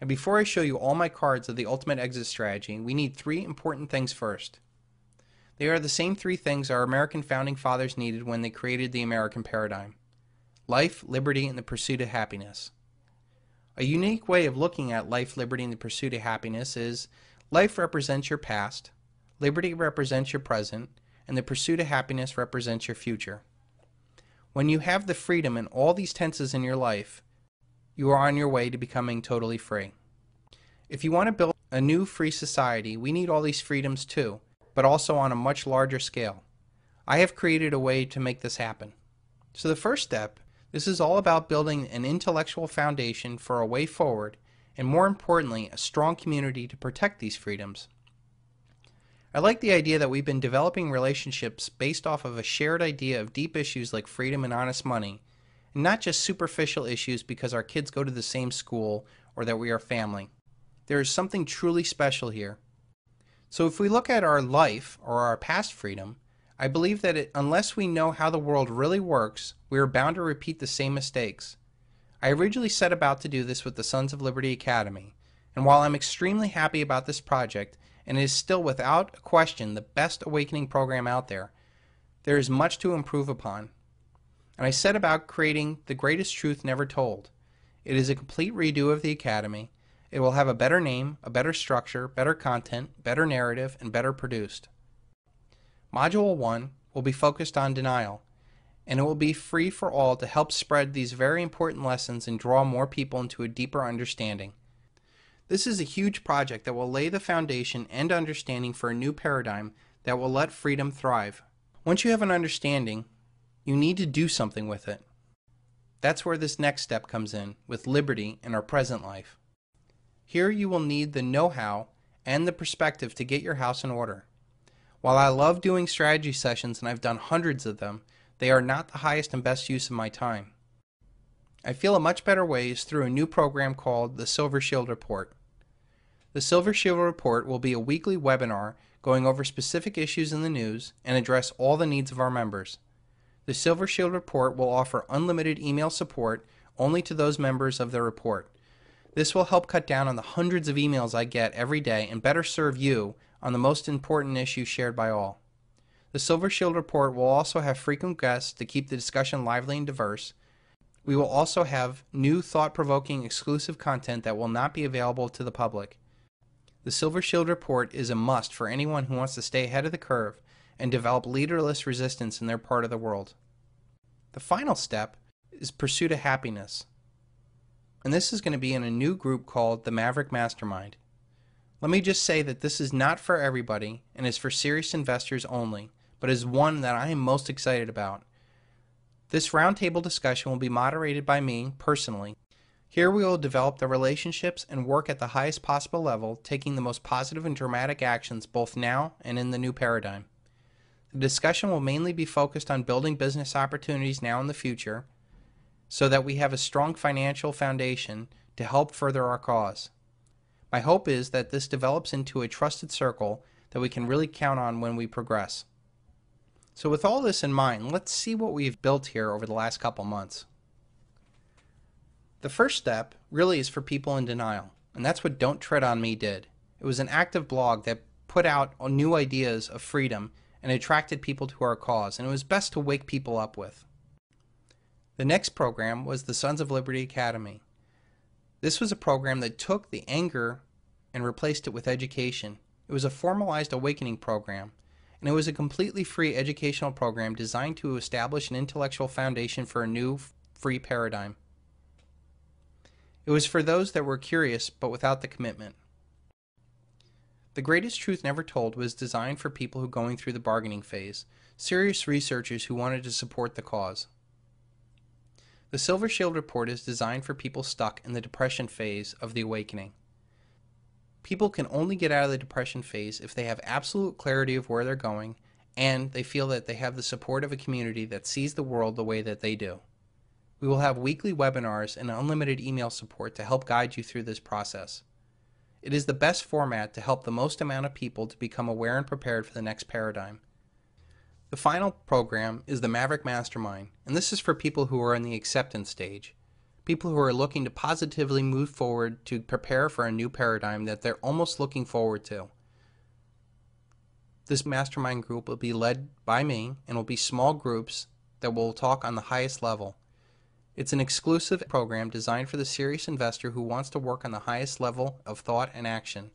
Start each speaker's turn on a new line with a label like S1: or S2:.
S1: And before I show you all my cards of the ultimate exit strategy, we need three important things first. They are the same three things our American founding fathers needed when they created the American paradigm life, liberty, and the pursuit of happiness. A unique way of looking at life, liberty, and the pursuit of happiness is life represents your past, liberty represents your present, and the pursuit of happiness represents your future. When you have the freedom in all these tenses in your life, you are on your way to becoming totally free. If you want to build a new free society, we need all these freedoms too, but also on a much larger scale. I have created a way to make this happen. So the first step, this is all about building an intellectual foundation for a way forward, and more importantly, a strong community to protect these freedoms. I like the idea that we've been developing relationships based off of a shared idea of deep issues like freedom and honest money, not just superficial issues because our kids go to the same school or that we are family. There is something truly special here. So if we look at our life or our past freedom, I believe that it, unless we know how the world really works, we are bound to repeat the same mistakes. I originally set about to do this with the Sons of Liberty Academy, and while I'm extremely happy about this project, and it is still without a question the best awakening program out there, there is much to improve upon and I set about creating the greatest truth never told. It is a complete redo of the Academy. It will have a better name, a better structure, better content, better narrative, and better produced. Module 1 will be focused on denial, and it will be free for all to help spread these very important lessons and draw more people into a deeper understanding. This is a huge project that will lay the foundation and understanding for a new paradigm that will let freedom thrive. Once you have an understanding, you need to do something with it. That's where this next step comes in, with liberty in our present life. Here you will need the know how and the perspective to get your house in order. While I love doing strategy sessions and I've done hundreds of them, they are not the highest and best use of my time. I feel a much better way is through a new program called the Silver Shield Report. The Silver Shield Report will be a weekly webinar going over specific issues in the news and address all the needs of our members. The Silver Shield report will offer unlimited email support only to those members of the report. This will help cut down on the hundreds of emails I get every day and better serve you on the most important issues shared by all. The Silver Shield report will also have frequent guests to keep the discussion lively and diverse. We will also have new thought provoking exclusive content that will not be available to the public. The Silver Shield report is a must for anyone who wants to stay ahead of the curve and develop leaderless resistance in their part of the world. The final step is pursuit of happiness. And this is going to be in a new group called the Maverick Mastermind. Let me just say that this is not for everybody and is for serious investors only, but is one that I am most excited about. This roundtable discussion will be moderated by me personally. Here we will develop the relationships and work at the highest possible level, taking the most positive and dramatic actions both now and in the new paradigm. The discussion will mainly be focused on building business opportunities now and the future so that we have a strong financial foundation to help further our cause. My hope is that this develops into a trusted circle that we can really count on when we progress. So with all this in mind, let's see what we've built here over the last couple months. The first step really is for people in denial, and that's what Don't Tread on Me did. It was an active blog that put out new ideas of freedom and attracted people to our cause, and it was best to wake people up with. The next program was the Sons of Liberty Academy. This was a program that took the anger and replaced it with education. It was a formalized awakening program, and it was a completely free educational program designed to establish an intellectual foundation for a new free paradigm. It was for those that were curious but without the commitment. The Greatest Truth Never Told was designed for people who are going through the bargaining phase, serious researchers who wanted to support the cause. The Silver Shield Report is designed for people stuck in the depression phase of the awakening. People can only get out of the depression phase if they have absolute clarity of where they're going and they feel that they have the support of a community that sees the world the way that they do. We will have weekly webinars and unlimited email support to help guide you through this process. It is the best format to help the most amount of people to become aware and prepared for the next paradigm. The final program is the Maverick Mastermind, and this is for people who are in the acceptance stage. people who are looking to positively move forward to prepare for a new paradigm that they're almost looking forward to. This mastermind group will be led by me and will be small groups that will talk on the highest level. It's an exclusive program designed for the serious investor who wants to work on the highest level of thought and action.